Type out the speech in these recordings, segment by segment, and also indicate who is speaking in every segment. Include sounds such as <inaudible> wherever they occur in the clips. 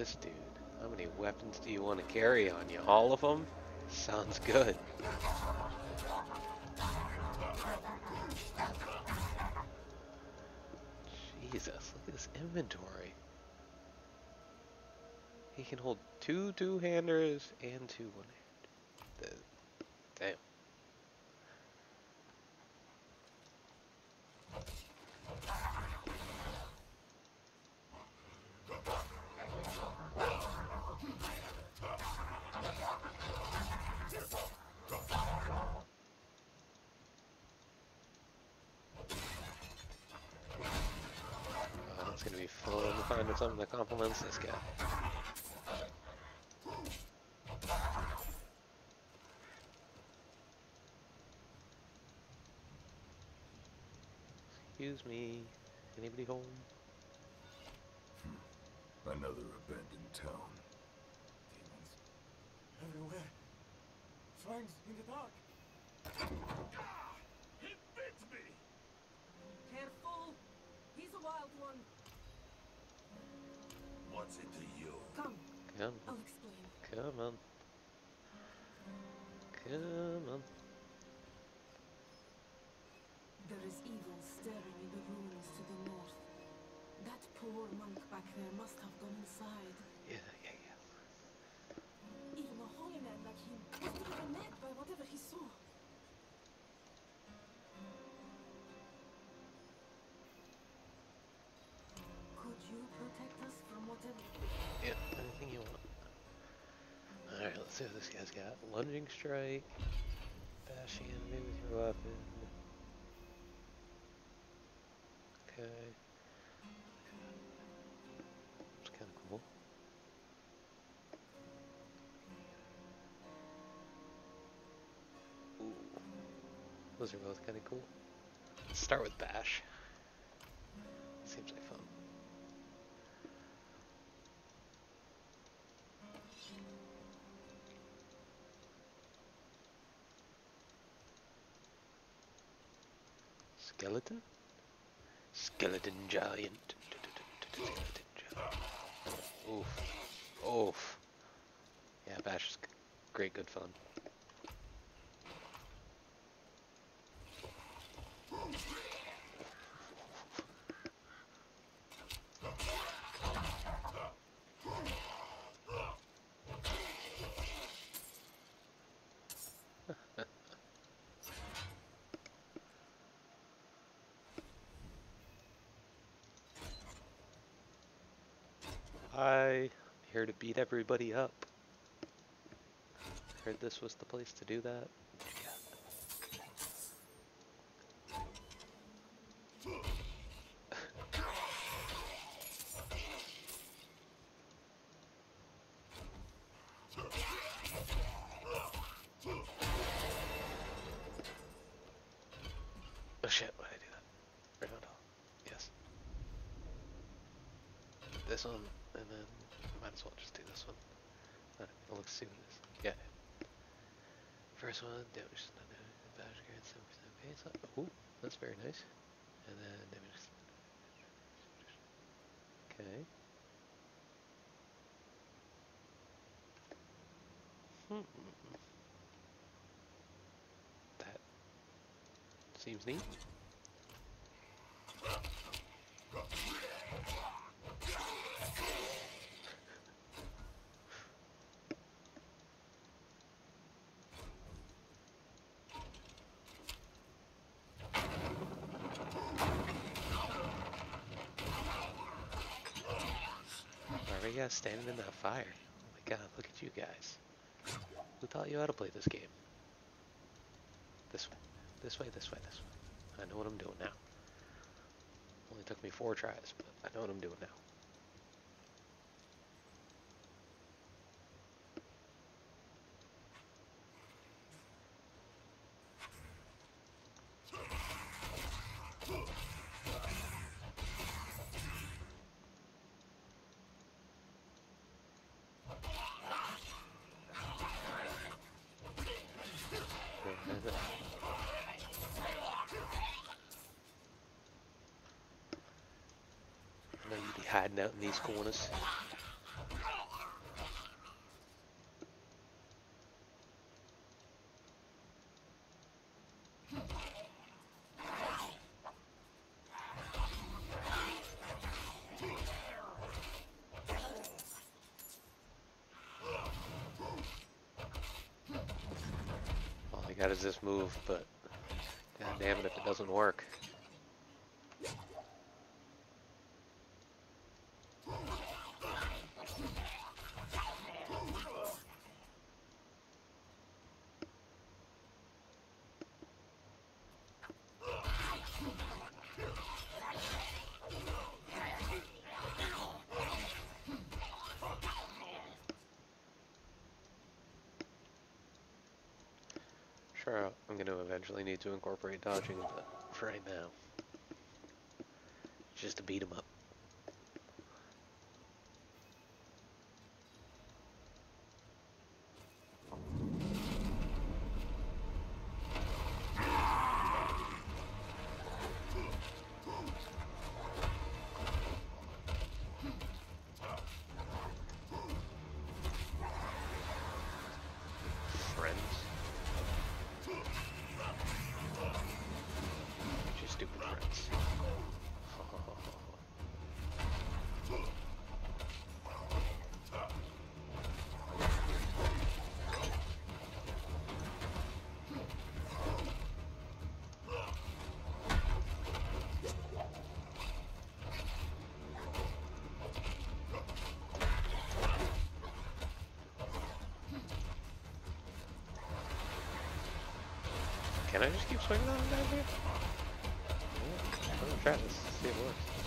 Speaker 1: this dude. How many weapons do you want to carry on you? All of them? Sounds good. Jesus, look at this inventory. He can hold two two-handers and two one-handers. Damn. Oh, it's gonna be fun finding something that complements this guy. Excuse me. Anybody home? Hmm.
Speaker 2: Another abandoned town.
Speaker 3: Demons. Everywhere. Fangs in the dark. He bit me!
Speaker 4: Careful! He's a wild one.
Speaker 3: What's it to you?
Speaker 4: Come,
Speaker 1: Come,
Speaker 4: I'll explain.
Speaker 1: come on. Come on.
Speaker 4: There is evil staring in the ruins to the north. That poor monk back there must have gone inside.
Speaker 1: Yeah, yeah, yeah.
Speaker 4: Even a holy man like him was driven by whatever he saw.
Speaker 1: This guy's got. Lunging strike. Bashing enemy with your weapon. Okay. It's kinda cool. Ooh. Those are both kinda cool. Let's start with Bash. Skeleton? Skeleton giant. Skeleton giant. Oof. Oof. Yeah, Bash is great good fun. Here to beat everybody up. Heard this was the place to do that. <laughs> Oh shit, why did I do that? Right on top. Yes. This one, and then might as well just do this one. Alright, let's see what it is. Yeah. First one, damage badge grants 7% pace up. Ooh, that's very nice. And then damage. Okay. Hmm. That seems neat. Guys standing in that fire? Oh my god, look at you guys. Who taught you how to play this game? This way. This way, this way, this way. I know what I'm doing now. Only took me four tries, but I know what I'm doing now. hiding out in these corners. All I got is this move, but god damn it if it doesn't work. Eventually need to incorporate dodging, but right now, just to beat him up. Can I just keep swinging on him down here? Oh, I'm gonna try this, see if it works.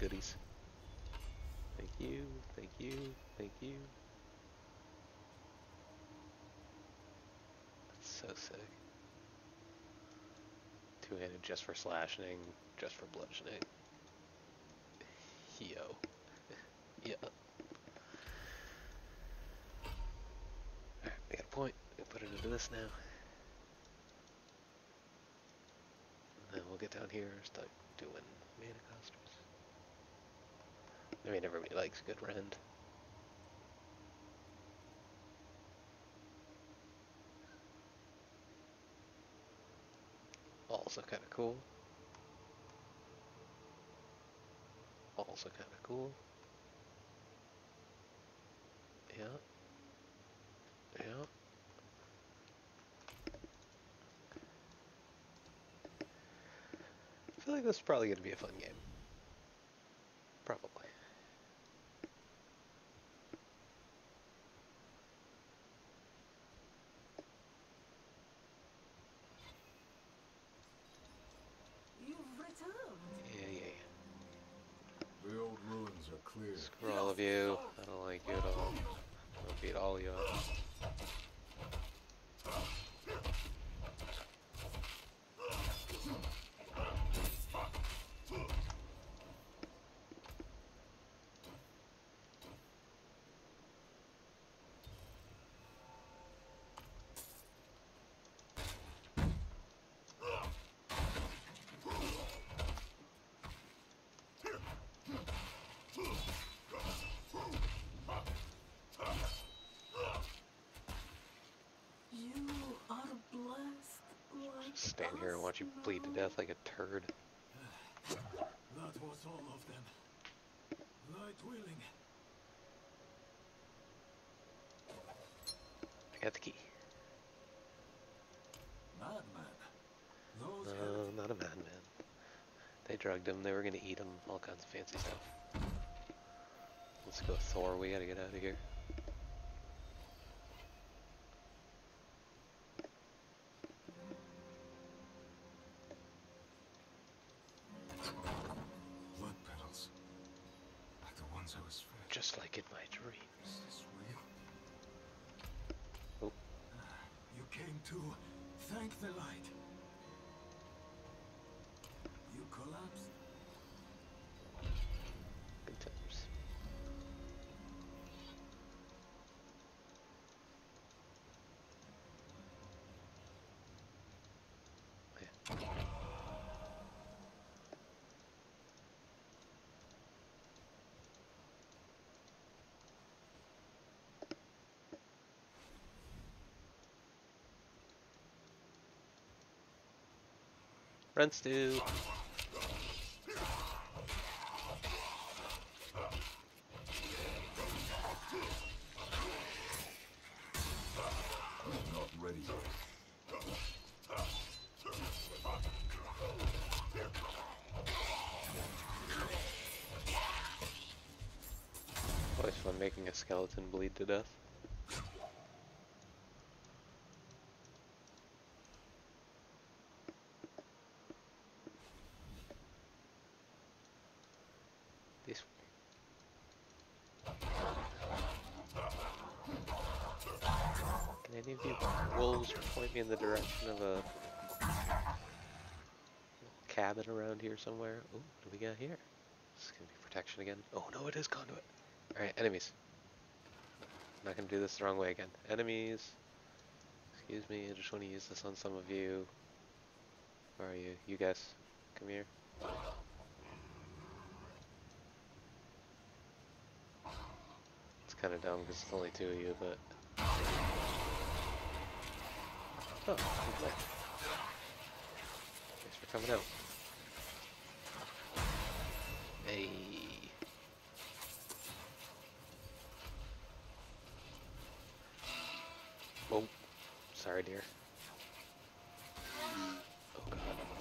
Speaker 1: Goodies. Thank you, thank you, thank you. That's so sick. Two-handed just for slashing, just for bludgeoning. Yo. <laughs> yeah. Alright, we got a point. We put it into this now. And then we'll get down here and start doing mana costumes. I mean, everybody likes a good rend. Also kind of cool. Also kind of cool. Yeah. Yeah. I feel like this is probably going to be a fun game. Probably.
Speaker 4: You've returned.
Speaker 1: Yeah, yeah, yeah.
Speaker 2: The old ruins are clear.
Speaker 1: Screw all of you. I don't like you at all. I'll beat all you up.
Speaker 4: You are blessed like
Speaker 1: Just stand here and watch you bleed to death like a turd.
Speaker 3: That was all of them. Light willing.
Speaker 1: I got the key.
Speaker 3: Madman. Those
Speaker 1: No, not a madman. They drugged him. They were gonna eat him. All kinds of fancy stuff. Let's go Thor, we gotta get out of here. Run, Stu. Always fun making a skeleton bleed to death. This Can any of you wolves point me in the direction of a cabin around here somewhere? Oh, what do we got here? This is gonna be protection again. Oh no, it is conduit. Alright, enemies. I'm not gonna do this the wrong way again. Enemies. Excuse me, I just want to use this on some of you. Where are you? You guys, come here. It's kind of dumb because it's only two of you, but. Oh. Thanks for coming out. Hey. Oh, sorry, dear. Oh God.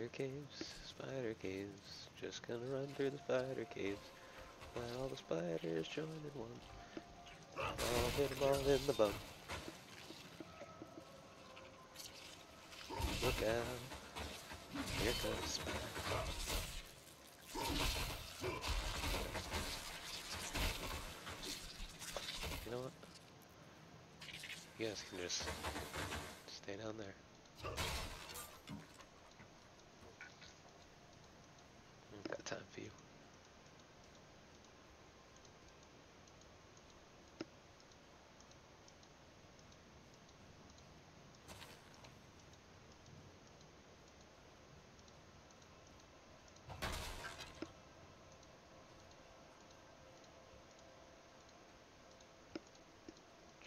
Speaker 1: Spider caves, spider caves, just gonna run through the spider caves. Let all the spiders join in one. I'll hit 'em all in the bum. Look out, here comes spider. You know what? You guys can just stay down there. I've got time for you.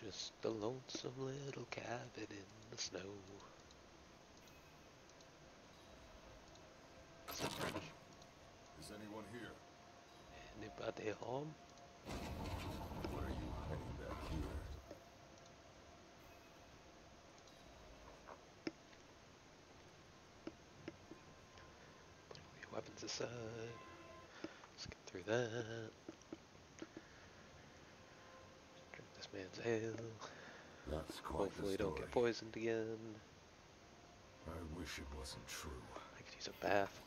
Speaker 1: Just a lonesome little cabin in the snow. So pretty.
Speaker 2: Is anyone here?
Speaker 1: Anybody home?
Speaker 2: Why are you hiding back here?
Speaker 1: Put all your weapons aside. Let's get through that. Drink this man's ale.
Speaker 2: That's quite
Speaker 1: Hopefully don't get poisoned again.
Speaker 2: I wish it wasn't true.
Speaker 1: I could use a bath.